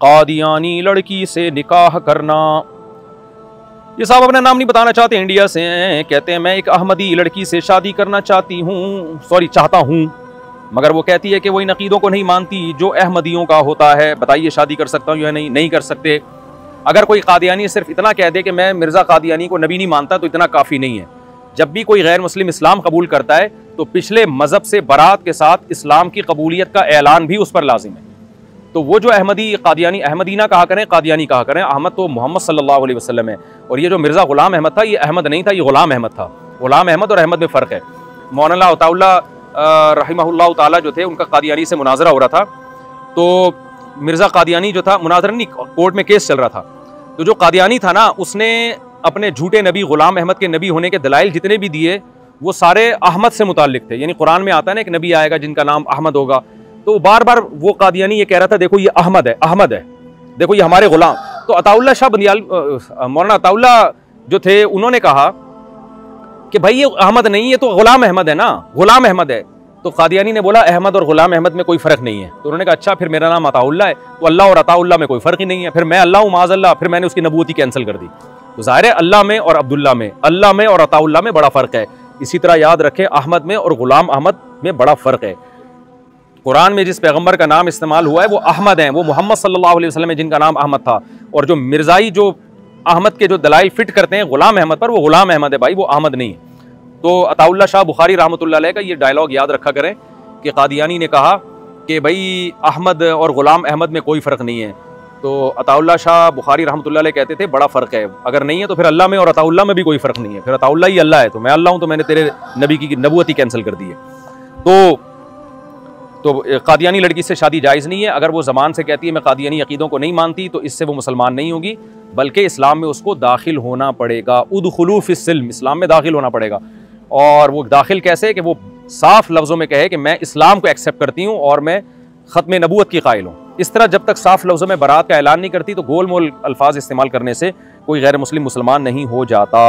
कादियानी लड़की से निकाह करना। ये साहब अपना नाम नहीं बताना चाहते इंडिया से, हैं। कहते हैं, मैं एक अहमदी लड़की से शादी करना चाहती हूँ। सॉरी, चाहता हूँ। मगर वो कहती है कि वो इन अकीदों को नहीं मानती, जो अहमदियों का होता है। बताइए, शादी कर सकता हूँ या नहीं? नहीं कर सकते। अगर कोई कादियानी सिर्फ़ इतना कह दे कि मैं मिर्ज़ा कादियानी को नबी नहीं मानता तो इतना काफ़ी नहीं है। जब भी कोई गैर मुस्लिम इस्लाम कबूल करता है तो पिछले मज़हब से बारात के साथ इस्लाम की कबूलियत का ऐलान भी उस पर लाजिम है। तो वो जो अहमदी, कादियानी, अहमदीना कहा करें, कादियानी कहा करें, अहमद तो मोहम्मद सल्लल्लाहु अलैहि वसल्लम है। और ये जो मिर्ज़ा ग़ुलाम अहमद था, ये अहमद नहीं था, ये ग़ुलाम अहमद था। ग़ुलाम अहमद और अहमद में फ़र्क है। मौलाना अताउल्ला रहीमहुल्लाह ताला जो थे, उनका कादियानी से मुनाजरा हो रहा था। तो मिर्ज़ा कादियानी जो था, मुनाजरा नहीं, कोर्ट में केस चल रहा था। तो जो कादियानी था ना, उसने अपने झूठे नबी, ग़ुलाम अहमद के नबी होने के दलाइल जितने भी दिए, वो सारे अहमद से मुतल थे। यानी कुरान में आता है ना, एक नबी आएगा जिनका नाम अहमद होगा। तो बार बार वो कादियानी ये कह रहा था, देखो, ये अहमद है अहमद है। देखो, ये हमारे गुलाम। तो अताउल्ला शाह बनियाल मौलाना अताउल्ला जो थे, उन्होंने कहा कि भाई, ये अहमद नहीं है तो गुलाम अहमद है ना? गुलाम अहमद है। तो कादियानी ने बोला, अहमद और गुलाम अहमद में कोई फ़र्क नहीं है। तो उन्होंने कहा अच्छा फिर मेरा नाम अताउल्ला है तो अल्लाह और अताउल्ला में कोई फ़र्क ही नहीं है। फिर मैं अल्लाह हूँ माज अल्लाह फिर मैंने उसकी नबूती कैंसिल कर दी। तो ज़ाहिर है, अल्लाह में और अब्दुल्ला में, अल्लाह में और अताउल्ला में बड़ा फ़र्क है। इसी तरह याद रखें, अहमद में और ग़ुलाम अहमद में बड़ा फ़र्क है। कुरान में जिस पैगंबर का नाम इस्तेमाल हुआ है, वो अहमद हैं, वो मोहम्मद सल्लल्लाहु अलैहि वसल्लम है, जिनका नाम अहमद था। और जो मिर्ज़ाई, जो अहमद के जो दलाइल फिट करते हैं, ग़ुलाम अहमद पर, वो ग़ुलाम अहमद है भाई, वो अहमद नहीं है। तो अताउल्ला शाह बुखारी रहमत का ये डायलॉग याद रखा करें कि कादियानी ने कहा कि भाई, अहमद और ग़ुलाम अहमद में कोई फ़र्क नहीं है। तो अताउल्ला शाह बुखारी रहमत कहते थे, बड़ा फ़र्क है। अगर नहीं है तो फिर अल्लाह में और अताउल्ला में भी कोई फ़र्क नहीं है। फिर अताउल्ला ही अल्लाह है तो मैं अल्लाह हूँ तो मैंने तेरे नबी की नबूती कैंसिल कर दी है। तो तो कादियानी लड़की से शादी जायज़ नहीं है। अगर वो ज़बान से कहती है, मैं कादियानी अकीदों को नहीं मानती तो इससे वो मुसलमान नहीं होगी, बल्कि इस्लाम में उसको दाखिल होना पड़ेगा। उदखलूफ़ इस्लम इस्लाम में दाखिल होना पड़ेगा। और वो दाखिल कैसे कि वो साफ़ लफ्ज़ों में कहे कि मैं इस्लाम को एक्सेप्ट करती हूँ और मैं ख़त्म नबूत की कायल हूँ। इस तरह जब तक साफ़ लफ्ज़ों में बारात का ऐलान नहीं करती तो गोल मोल अल्फाज इस्तेमाल करने से कोई गैर मुस्लिम मुसलमान नहीं हो जाता।